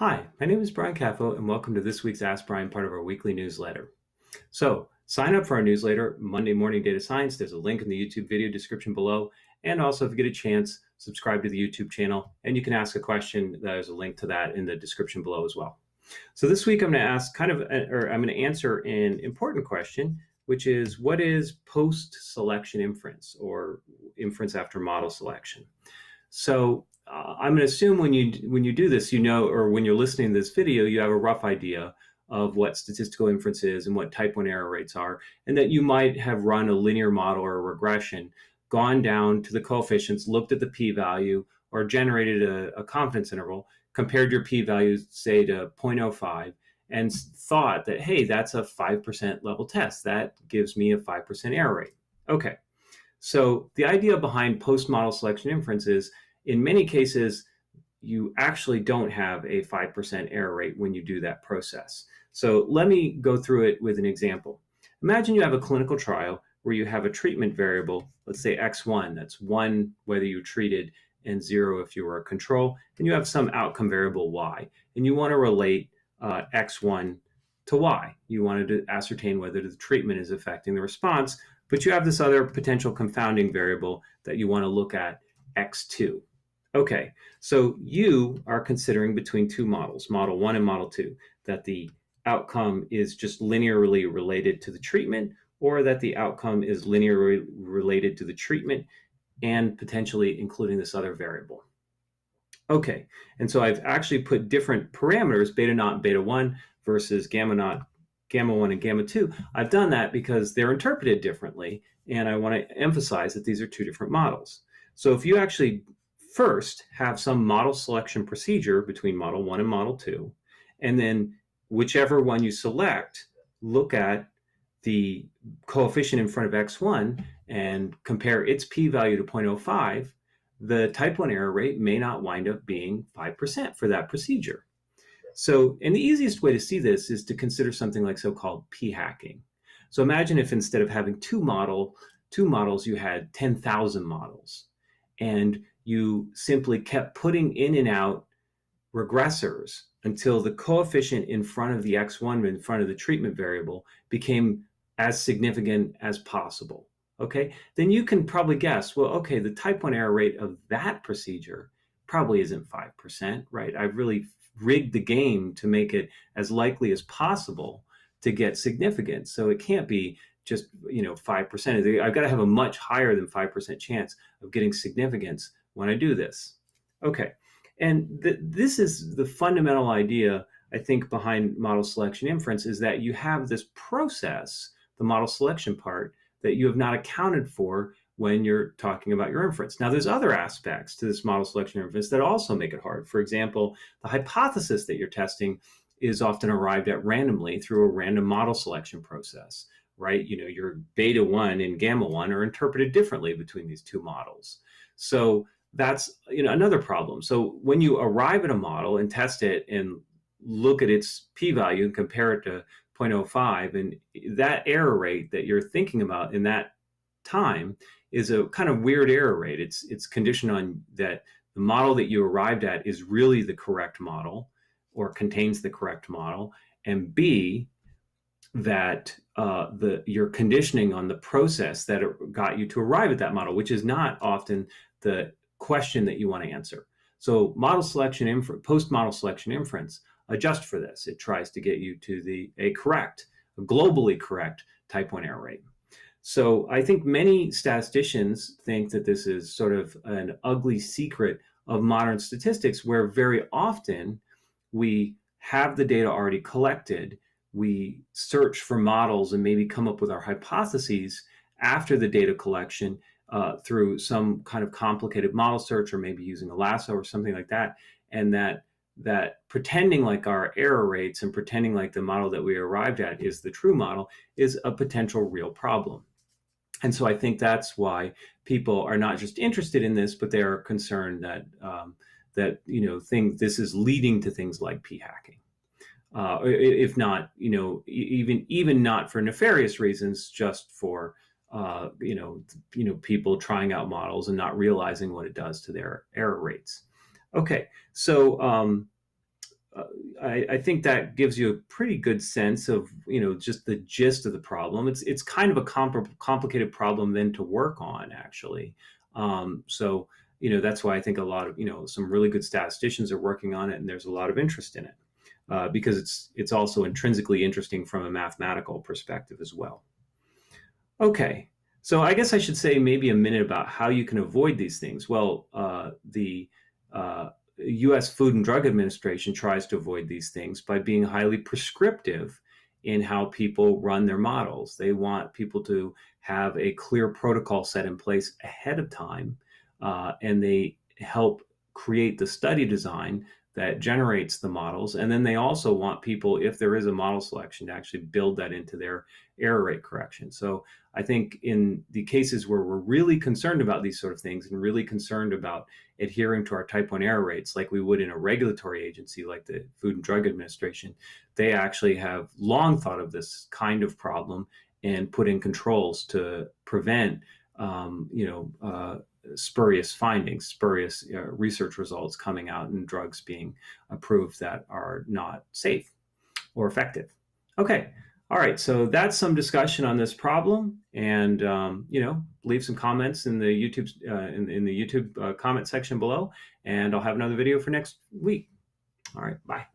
Hi, my name is Brian Caffo, and welcome to this week's Ask Brian, part of our weekly newsletter. So, sign up for our newsletter, Monday Morning Data Science. There's a link in the YouTube video description below. And also, if you get a chance, subscribe to the YouTube channel, and you can ask a question. There's a link to that in the description below as well. So, this week I'm going to ask kind of, or I'm going to answer an important question, which is what is post selection inference or inference after model selection? So, uh, I'm going to assume when you when you do this, you know, or when you're listening to this video, you have a rough idea of what statistical inference is and what type one error rates are, and that you might have run a linear model or a regression, gone down to the coefficients, looked at the p-value, or generated a, a confidence interval, compared your p-values, say, to 0.05, and thought that, hey, that's a 5% level test. That gives me a 5% error rate. Okay. So the idea behind post-model selection inference is in many cases, you actually don't have a 5% error rate when you do that process. So let me go through it with an example. Imagine you have a clinical trial where you have a treatment variable, let's say X1, that's one whether you treated and zero if you were a control, and you have some outcome variable Y, and you want to relate uh, X1 to Y. You wanted to ascertain whether the treatment is affecting the response, but you have this other potential confounding variable that you want to look at X2. Okay, so you are considering between two models, model one and model two, that the outcome is just linearly related to the treatment or that the outcome is linearly related to the treatment and potentially including this other variable. Okay, and so I've actually put different parameters, beta naught beta 1 versus gamma naught, gamma 1 and gamma 2. I've done that because they're interpreted differently, and I want to emphasize that these are two different models. So if you actually first have some model selection procedure between model one and model two, and then whichever one you select, look at the coefficient in front of x1 and compare its p-value to 0.05, the type 1 error rate may not wind up being 5% for that procedure. So, and the easiest way to see this is to consider something like so-called p-hacking. So imagine if instead of having two model, two models, you had 10,000 models. And you simply kept putting in and out regressors until the coefficient in front of the x1 in front of the treatment variable became as significant as possible. Okay, then you can probably guess, well, okay, the type 1 error rate of that procedure probably isn't 5%, right? I've really rigged the game to make it as likely as possible to get significant So it can't be just, you know, 5%. I've got to have a much higher than 5% chance of getting significance when I do this. Okay, and th this is the fundamental idea, I think, behind model selection inference is that you have this process, the model selection part, that you have not accounted for when you're talking about your inference. Now, there's other aspects to this model selection inference that also make it hard. For example, the hypothesis that you're testing is often arrived at randomly through a random model selection process, right? You know, your beta 1 and gamma 1 are interpreted differently between these two models. So that's you know another problem. So when you arrive at a model and test it and look at its p-value and compare it to 0.05 and that error rate that you're thinking about in that time is a kind of weird error rate. It's it's conditioned on that the model that you arrived at is really the correct model or contains the correct model, and B that uh, the your conditioning on the process that got you to arrive at that model, which is not often the question that you want to answer. So model selection, infer- post-model selection inference adjust for this. It tries to get you to the a correct, a globally correct type 1 error rate. So I think many statisticians think that this is sort of an ugly secret of modern statistics where very often we have the data already collected, we search for models and maybe come up with our hypotheses after the data collection uh, through some kind of complicated model search or maybe using a lasso or something like that. And that that pretending like our error rates and pretending like the model that we arrived at is the true model is a potential real problem. And so i think that's why people are not just interested in this but they are concerned that um, that you know thing this is leading to things like p hacking. Uh, if not you know even even not for nefarious reasons just for uh, you know, you know, people trying out models and not realizing what it does to their error rates. Okay, so um, uh, I, I, think that gives you a pretty good sense of you know just the gist of the problem. It's it's kind of a comp- complicated problem then to work on actually. Um, so you know that's why I think a lot of you know some really good statisticians are working on it, and there's a lot of interest in it uh, because it's it's also intrinsically interesting from a mathematical perspective as well. Okay, so I guess I should say maybe a minute about how you can avoid these things. Well, uh, the uh, U.S. Food and Drug Administration tries to avoid these things by being highly prescriptive in how people run their models. They want people to have a clear protocol set in place ahead of time, uh, and they help create the study design that generates the models. And then they also want people, if there is a model selection, to actually build that into their error rate correction. So I think in the cases where we're really concerned about these sort of things and really concerned about adhering to our type 1 error rates, like we would in a regulatory agency like the Food and Drug Administration, they actually have long thought of this kind of problem and put in controls to prevent um, you know, uh, spurious findings, spurious uh, research results coming out and drugs being approved that are not safe or effective. Okay, all right, so that's some discussion on this problem, and um, you know, leave some comments in the YouTube uh, in, in, the YouTube uh, comment section below, and I'll have another video for next week. All right, bye.